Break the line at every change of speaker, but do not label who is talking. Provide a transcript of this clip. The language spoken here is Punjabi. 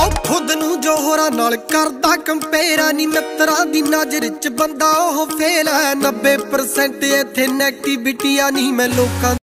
ਉਹ ਖੁਦ ਨੂੰ ਜੋ ਹੋਰਾਂ ਨਾਲ ਕਰਦਾ ਕੰਪੇਰਾ ਨਹੀਂ ਮਿੱਤਰਾਂ ਦੀ ਨਜ਼ਰ 'ਚ ਬੰਦਾ ਉਹ ਫੇਲ ਹੈ। 90% ਇੱਥੇ ਨੈਗੇਟਿਵਿਟੀ ਆ ਨਹੀਂ ਮੈਂ ਲੋਕਾਂ